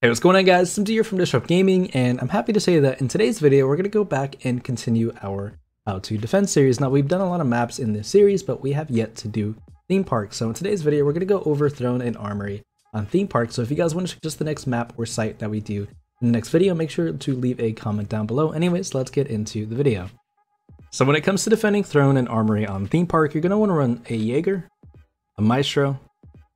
Hey, what's going on guys? Timzy here from Disrupt Gaming, and I'm happy to say that in today's video, we're going to go back and continue our How to Defend series. Now, we've done a lot of maps in this series, but we have yet to do Theme Park. So in today's video, we're going to go over Throne and Armory on Theme Park. So if you guys want to suggest the next map or site that we do in the next video, make sure to leave a comment down below. Anyways, let's get into the video. So when it comes to defending Throne and Armory on Theme Park, you're going to want to run a Jaeger, a Maestro,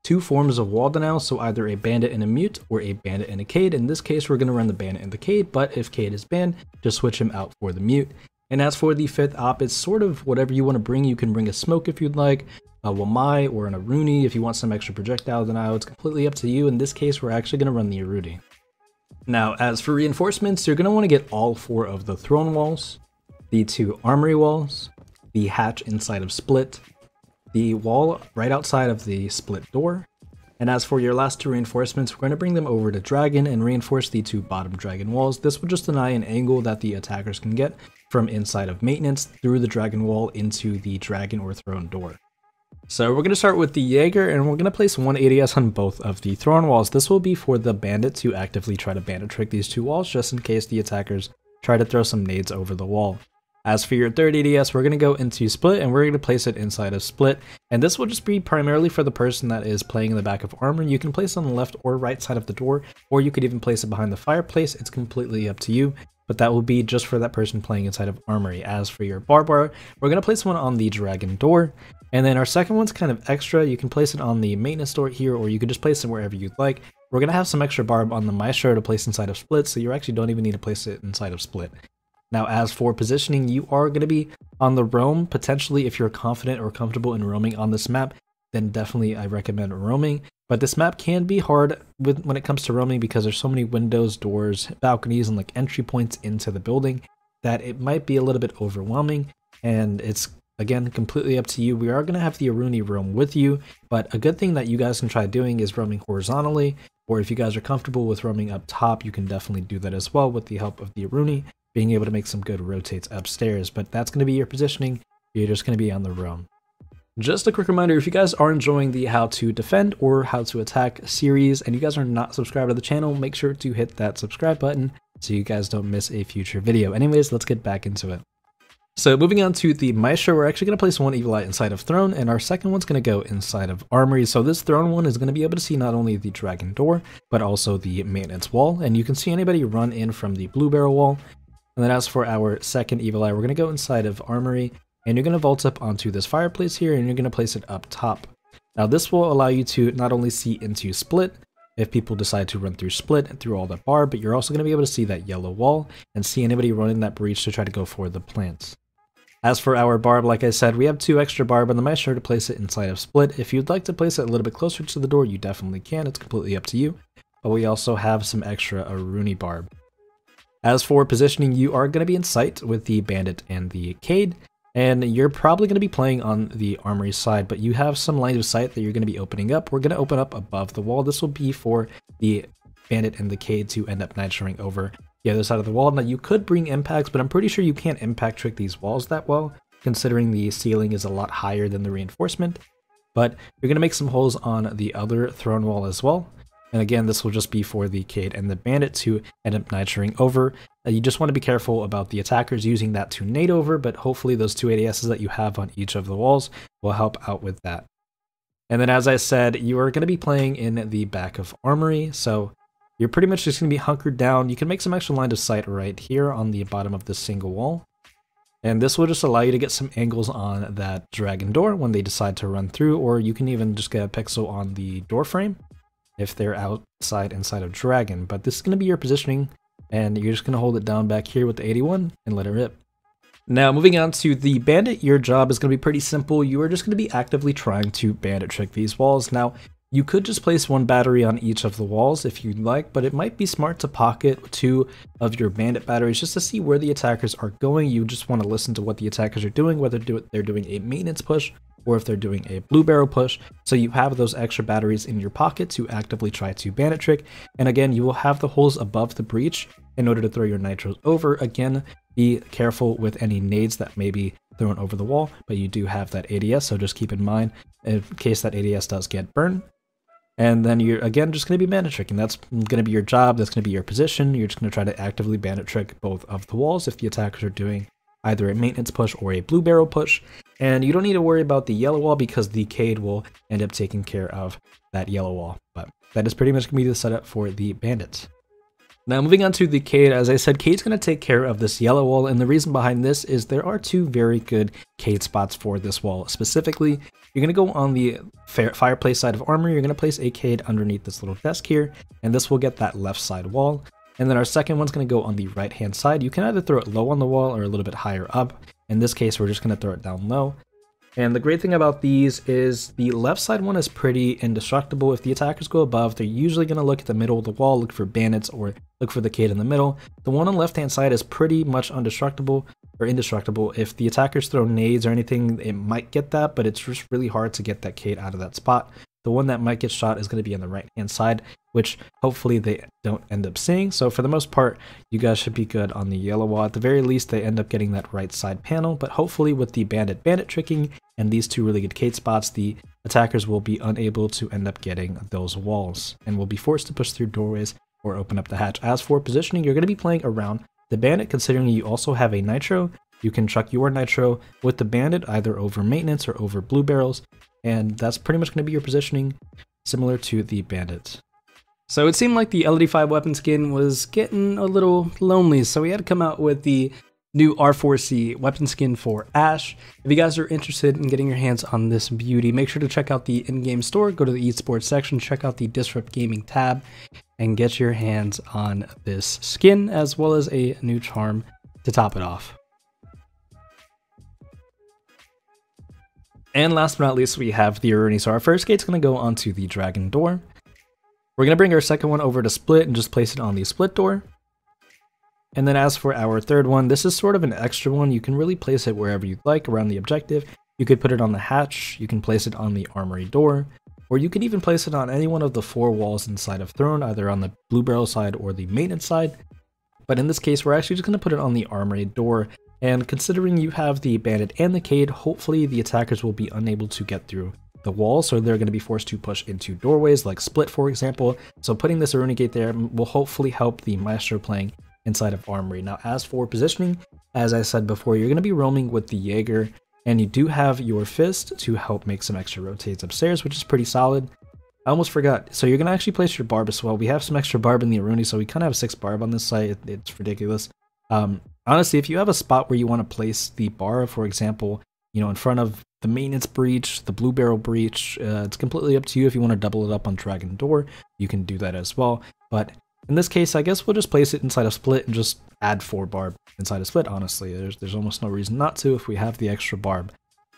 two forms of wall denial, so either a bandit and a mute or a bandit and a Kaid. In this case, we're going to run the bandit and the Kaid, but if Kaid is banned, just switch him out for the mute. And as for the fifth op, it's sort of whatever you want to bring. You can bring a smoke if you'd like, a Wamai or an Aruni if you want some extra projectile denial. It's completely up to you. In this case, we're actually going to run the Aruni. Now, as for reinforcements, you're going to want to get all four of the throne walls, the two armory walls, the hatch inside of split, the wall right outside of the split door. And as for your last two reinforcements, we're going to bring them over to Dragon and reinforce the two bottom Dragon walls. This will just deny an angle that the attackers can get from inside of maintenance through the Dragon wall into the Dragon or Throne door. So we're going to start with the Jaeger and we're going to place one ADS on both of the throne walls. This will be for the bandit to actively try to bandit trick these two walls just in case the attackers try to throw some nades over the wall. As for your third ADS, we're going to go into split and we're going to place it inside of split. And this will just be primarily for the person that is playing in the back of armor. You can place it on the left or right side of the door, or you could even place it behind the fireplace. It's completely up to you, but that will be just for that person playing inside of armory. As for your barbar, we're going to place one on the dragon door. And then our second one's kind of extra. You can place it on the maintenance door here, or you can just place it wherever you'd like. We're going to have some extra barb on the maestro to place inside of split, so you actually don't even need to place it inside of split. Now, as for positioning, you are going to be on the roam. Potentially, if you're confident or comfortable in roaming on this map, then definitely I recommend roaming. But this map can be hard with, when it comes to roaming because there's so many windows, doors, balconies, and like entry points into the building that it might be a little bit overwhelming. And it's again completely up to you. We are going to have the Aruni roam with you, but a good thing that you guys can try doing is roaming horizontally. Or if you guys are comfortable with roaming up top, you can definitely do that as well with the help of the Aruni being able to make some good rotates upstairs, but that's going to be your positioning. You're just going to be on the roam. Just a quick reminder, if you guys are enjoying the how to defend or how to attack series and you guys are not subscribed to the channel, make sure to hit that subscribe button so you guys don't miss a future video. Anyways, let's get back into it. So moving on to the Maestro, we're actually going to place one Evil Eye inside of Throne, and our second one's going to go inside of Armory. So this Throne one is going to be able to see not only the Dragon Door, but also the Maintenance Wall, and you can see anybody run in from the Blue Barrel Wall, and then as for our second Evil Eye, we're going to go inside of Armory, and you're going to vault up onto this fireplace here, and you're going to place it up top. Now this will allow you to not only see into Split, if people decide to run through Split and through all that bar, but you're also going to be able to see that yellow wall and see anybody running that breach to try to go for the plants. As for our barb, like I said, we have two extra barb on the Maestro to place it inside of Split. If you'd like to place it a little bit closer to the door, you definitely can. It's completely up to you. But we also have some extra Aruni barb. As for positioning, you are going to be in sight with the Bandit and the Kaid, and you're probably going to be playing on the Armory side, but you have some lines of sight that you're going to be opening up. We're going to open up above the wall. This will be for the Bandit and the Kaid to end up nitroing over the other side of the wall. Now, you could bring impacts, but I'm pretty sure you can't impact trick these walls that well, considering the ceiling is a lot higher than the reinforcement. But you're going to make some holes on the other throne wall as well. And again, this will just be for the Kaid and the Bandit to end up nitring over. Uh, you just want to be careful about the attackers using that to nade over, but hopefully those two ADSs that you have on each of the walls will help out with that. And then as I said, you are going to be playing in the back of Armory, so you're pretty much just going to be hunkered down. You can make some extra line of sight right here on the bottom of this single wall. And this will just allow you to get some angles on that dragon door when they decide to run through, or you can even just get a pixel on the door frame if they're outside inside of Dragon. But this is going to be your positioning, and you're just going to hold it down back here with the 81 and let it rip. Now, moving on to the Bandit, your job is going to be pretty simple. You are just going to be actively trying to Bandit trick these walls. Now, you could just place one battery on each of the walls if you'd like, but it might be smart to pocket two of your bandit batteries just to see where the attackers are going. You just want to listen to what the attackers are doing, whether they're doing a maintenance push or if they're doing a blue barrel push. So you have those extra batteries in your pocket to actively try to bandit trick. And again, you will have the holes above the breach in order to throw your nitros over. Again, be careful with any nades that may be thrown over the wall, but you do have that ADS, so just keep in mind in case that ADS does get burned. And then you're again just going to be bandit tricking. That's going to be your job. That's going to be your position. You're just going to try to actively bandit trick both of the walls if the attackers are doing either a maintenance push or a blue barrel push. And you don't need to worry about the yellow wall because the Kaid will end up taking care of that yellow wall. But that is pretty much going to be the setup for the bandits. Now moving on to the Kaid, as I said, Kaid's going to take care of this yellow wall, and the reason behind this is there are two very good Kaid spots for this wall. Specifically, you're going to go on the fireplace side of armor, you're going to place a Kaid underneath this little desk here, and this will get that left side wall. And then our second one's going to go on the right hand side. You can either throw it low on the wall or a little bit higher up. In this case, we're just going to throw it down low. And the great thing about these is the left side one is pretty indestructible. If the attackers go above, they're usually going to look at the middle of the wall, look for bandits, or look for the Kaid in the middle. The one on the left hand side is pretty much indestructible or indestructible. If the attackers throw nades or anything, it might get that, but it's just really hard to get that Kaid out of that spot. The one that might get shot is going to be on the right hand side, which hopefully they don't end up seeing. So for the most part, you guys should be good on the yellow wall. At the very least, they end up getting that right side panel, but hopefully with the bandit bandit tricking and these two really good Kaid spots, the attackers will be unable to end up getting those walls and will be forced to push through doorways or open up the hatch. As for positioning, you're going to be playing around the bandit considering you also have a nitro. You can chuck your nitro with the bandit either over maintenance or over blue barrels and that's pretty much going to be your positioning, similar to the bandit. So it seemed like the LD5 weapon skin was getting a little lonely, so we had to come out with the new R4C weapon skin for Ash. If you guys are interested in getting your hands on this beauty, make sure to check out the in-game store, go to the esports section, check out the Disrupt Gaming tab, and get your hands on this skin, as well as a new charm to top it off. And last but not least, we have the Aruni. So our first gate's going to go onto the Dragon Door. We're going to bring our second one over to Split and just place it on the Split Door. And then as for our third one, this is sort of an extra one. You can really place it wherever you'd like around the objective. You could put it on the hatch, you can place it on the armory door, or you can even place it on any one of the four walls inside of Throne, either on the Blue Barrel side or the maintenance side. But in this case, we're actually just going to put it on the armory door and considering you have the bandit and the Kaid, hopefully the attackers will be unable to get through the wall, so they're going to be forced to push into doorways like Split, for example. So putting this Aruni Gate there will hopefully help the Maestro playing inside of Armory. Now, as for positioning, as I said before, you're going to be roaming with the Jaeger, and you do have your Fist to help make some extra rotates upstairs, which is pretty solid. I almost forgot. So you're going to actually place your barb as well. We have some extra barb in the Aruni, so we kind of have six barb on this site. It's ridiculous. Um, honestly, if you have a spot where you want to place the bar, for example, you know, in front of the maintenance breach, the blue barrel breach, uh, it's completely up to you. If you want to double it up on Dragon Door, you can do that as well. But in this case, I guess we'll just place it inside a split and just add four barb inside a split, honestly. There's, there's almost no reason not to if we have the extra barb.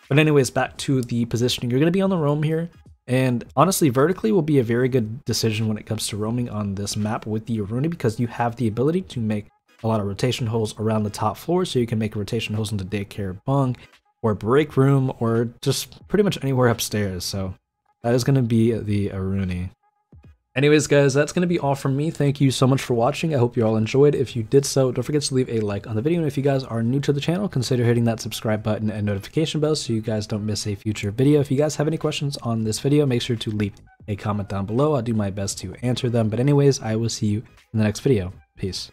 But anyways, back to the positioning. You're going to be on the roam here. And honestly, vertically will be a very good decision when it comes to roaming on this map with the Aruni because you have the ability to make a lot of rotation holes around the top floor so you can make rotation holes into daycare bunk or break room or just pretty much anywhere upstairs. So that is going to be the Aruni. Anyways, guys, that's going to be all from me. Thank you so much for watching. I hope you all enjoyed. If you did so, don't forget to leave a like on the video. And if you guys are new to the channel, consider hitting that subscribe button and notification bell so you guys don't miss a future video. If you guys have any questions on this video, make sure to leave a comment down below. I'll do my best to answer them. But anyways, I will see you in the next video. Peace.